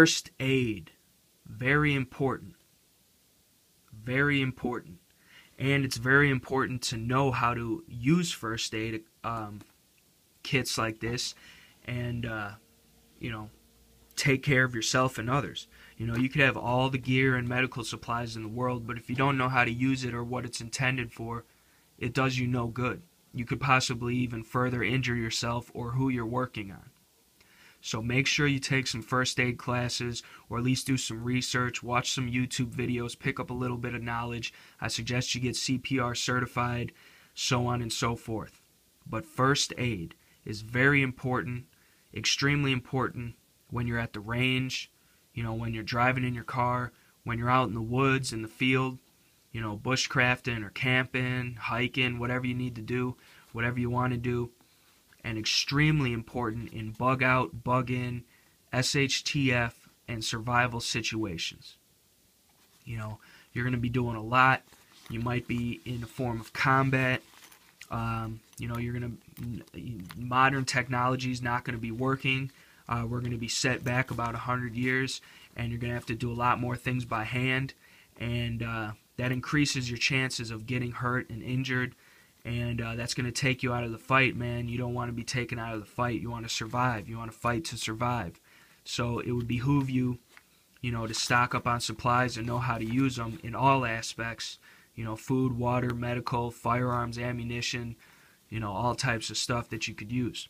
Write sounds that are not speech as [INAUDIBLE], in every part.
First aid. Very important. Very important. And it's very important to know how to use first aid um, kits like this and, uh, you know, take care of yourself and others. You know, you could have all the gear and medical supplies in the world, but if you don't know how to use it or what it's intended for, it does you no good. You could possibly even further injure yourself or who you're working on. So make sure you take some first aid classes or at least do some research, watch some YouTube videos, pick up a little bit of knowledge. I suggest you get CPR certified, so on and so forth. But first aid is very important, extremely important when you're at the range, you know, when you're driving in your car, when you're out in the woods, in the field, you know, bushcrafting or camping, hiking, whatever you need to do, whatever you want to do and extremely important in bug out, bug in, SHTF, and survival situations. You know, you're going to be doing a lot. You might be in a form of combat. Um, you know, you're going to, modern technology is not going to be working. Uh, we're going to be set back about 100 years, and you're going to have to do a lot more things by hand. And uh, that increases your chances of getting hurt and injured and uh, that's going to take you out of the fight, man. You don't want to be taken out of the fight. You want to survive. You want to fight to survive. So it would behoove you, you know, to stock up on supplies and know how to use them in all aspects. You know, food, water, medical, firearms, ammunition, you know, all types of stuff that you could use.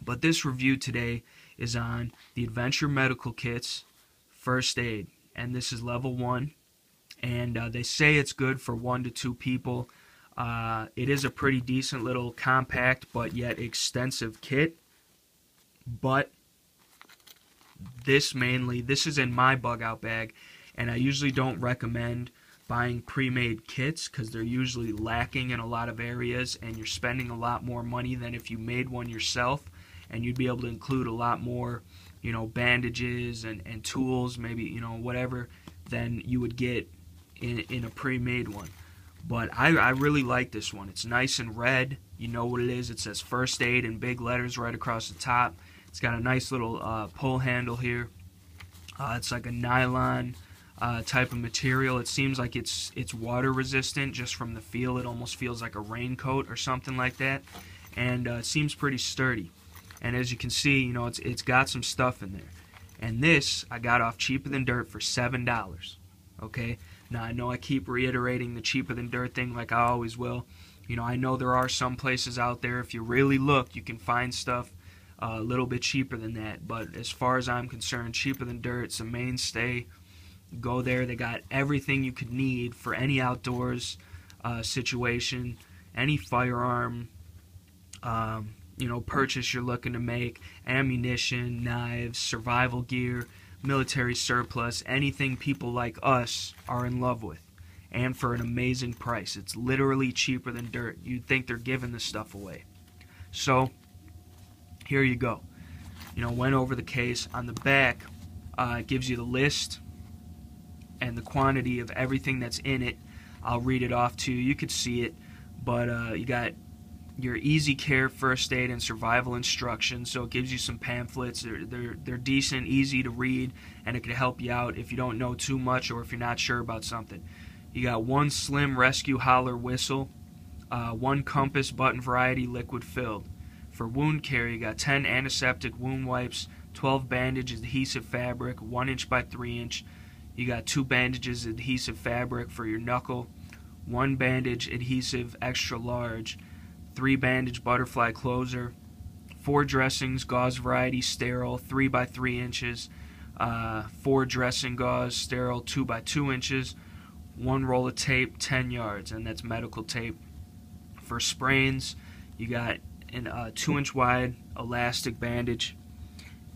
But this review today is on the Adventure Medical Kits First Aid, and this is level one. And uh, they say it's good for one to two people uh, it is a pretty decent little compact but yet extensive kit. But this mainly, this is in my bug out bag, and I usually don't recommend buying pre-made kits because they're usually lacking in a lot of areas and you're spending a lot more money than if you made one yourself and you'd be able to include a lot more you know bandages and, and tools maybe you know whatever than you would get in, in a pre-made one but I, I really like this one. It's nice and red. You know what it is. It says first aid in big letters right across the top. It's got a nice little uh, pull handle here. Uh, it's like a nylon uh, type of material. It seems like it's it's water resistant just from the feel. It almost feels like a raincoat or something like that. And uh, it seems pretty sturdy. And as you can see, you know, it's it's got some stuff in there. And this I got off cheaper than dirt for seven dollars. Okay, now, I know I keep reiterating the cheaper than dirt thing like I always will. You know, I know there are some places out there, if you really look, you can find stuff uh, a little bit cheaper than that. But as far as I'm concerned, cheaper than dirt, it's a mainstay. Go there, they got everything you could need for any outdoors uh, situation, any firearm, um, you know, purchase you're looking to make, ammunition, knives, survival gear military surplus, anything people like us are in love with. And for an amazing price. It's literally cheaper than dirt. You'd think they're giving this stuff away. So, here you go. You know, went over the case. On the back, uh, it gives you the list and the quantity of everything that's in it. I'll read it off to you. You could see it, but uh, you got your easy care first aid and survival instructions so it gives you some pamphlets. They're, they're, they're decent easy to read and it can help you out if you don't know too much or if you're not sure about something. You got one slim rescue holler whistle uh, one compass button variety liquid filled. For wound care you got 10 antiseptic wound wipes 12 bandage adhesive fabric 1 inch by 3 inch. You got two bandages adhesive fabric for your knuckle one bandage adhesive extra large three bandage butterfly closer, four dressings, gauze variety, sterile, three by three inches, uh, four dressing gauze, sterile, two by two inches, one roll of tape, 10 yards, and that's medical tape. For sprains, you got a uh, two inch wide elastic bandage,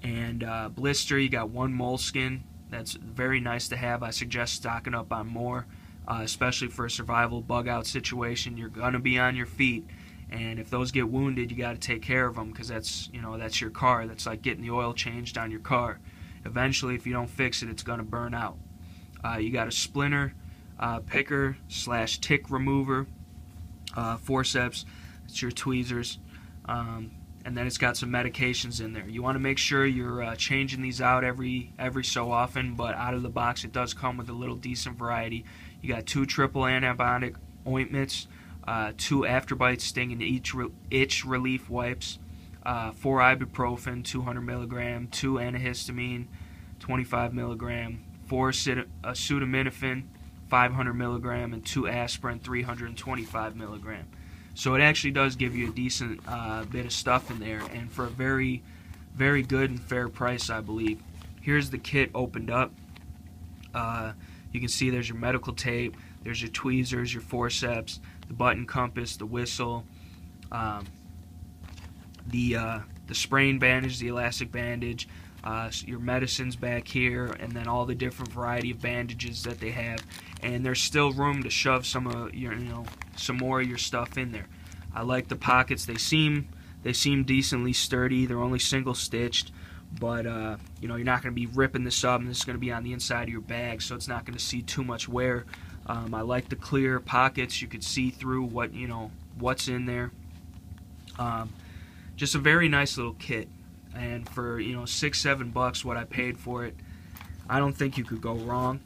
and uh, blister, you got one moleskin. That's very nice to have. I suggest stocking up on more, uh, especially for a survival bug out situation. You're gonna be on your feet and if those get wounded you got to take care of them because that's you know that's your car. That's like getting the oil changed on your car. Eventually if you don't fix it it's going to burn out. Uh, you got a splinter uh, picker slash tick remover uh, forceps. It's your tweezers. Um, and then it's got some medications in there. You want to make sure you're uh, changing these out every every so often, but out of the box it does come with a little decent variety. You got two triple antibiotic ointments, uh, two afterbite sting and itch, re- itch relief wipes, uh, four ibuprofen, 200 milligram, two antihistamine, 25 milligram, four acetaminophen, 500 milligram, and two aspirin, 325 milligram. So it actually does give you a decent uh, bit of stuff in there, and for a very, very good and fair price, I believe. Here's the kit opened up. Uh, you can see there's your medical tape, there's your tweezers, your forceps, the button compass, the whistle, um, the uh, the sprain bandage, the elastic bandage, uh, your medicines back here, and then all the different variety of bandages that they have. And there's still room to shove some of your, you know, some more of your stuff in there. I like the pockets. They seem they seem decently sturdy. They're only single stitched, but uh, you know you're not going to be ripping this up, and this is going to be on the inside of your bag, so it's not going to see too much wear. Um, I like the clear pockets. You could see through what you know what's in there. Um, just a very nice little kit. And for you know six seven bucks what I paid for it I don't think you could go wrong.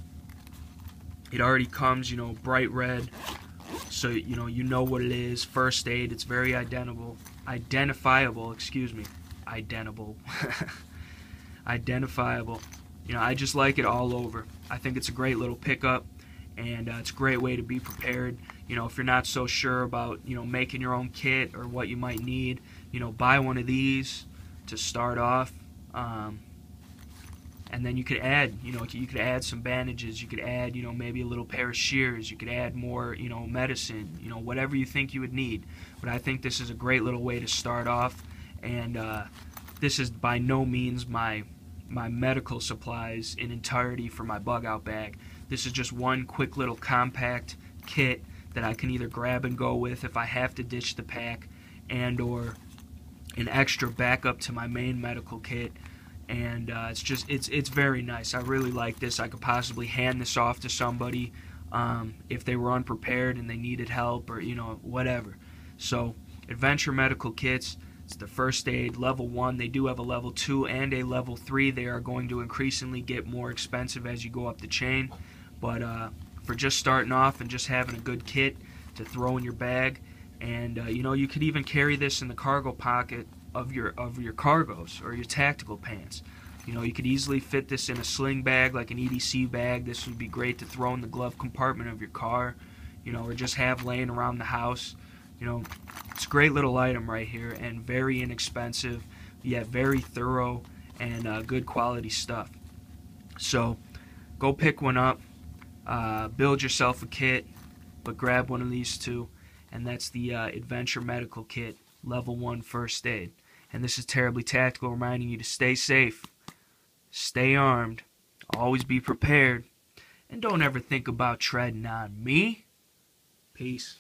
It already comes you know bright red. So you know you know what it is. First aid it's very identifiable identifiable excuse me identifiable [LAUGHS] identifiable. You know I just like it all over. I think it's a great little pickup and uh, it's a great way to be prepared you know if you're not so sure about you know making your own kit or what you might need you know buy one of these to start off. Um, and then you could add, you know, you could add some bandages. You could add, you know, maybe a little pair of shears. You could add more, you know, medicine. You know, whatever you think you would need. But I think this is a great little way to start off. And uh, this is by no means my my medical supplies in entirety for my bug out bag. This is just one quick little compact kit that I can either grab and go with if I have to ditch the pack, and or an extra backup to my main medical kit. And uh, it's just it's it's very nice. I really like this. I could possibly hand this off to somebody um, if they were unprepared and they needed help or you know whatever. So adventure medical kits it's the first aid level one. They do have a level two and a level three. They are going to increasingly get more expensive as you go up the chain but uh, for just starting off and just having a good kit to throw in your bag and uh, you know you could even carry this in the cargo pocket of your of your cargos or your tactical pants. You know you could easily fit this in a sling bag like an EDC bag. This would be great to throw in the glove compartment of your car, you know, or just have laying around the house. You know, it's a great little item right here and very inexpensive, yet very thorough and uh, good quality stuff. So, go pick one up, uh, build yourself a kit, but grab one of these two and that's the uh, Adventure Medical Kit Level 1 First Aid. And this is Terribly Tactical reminding you to stay safe, stay armed, always be prepared, and don't ever think about treading on me. Peace.